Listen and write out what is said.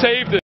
saved it.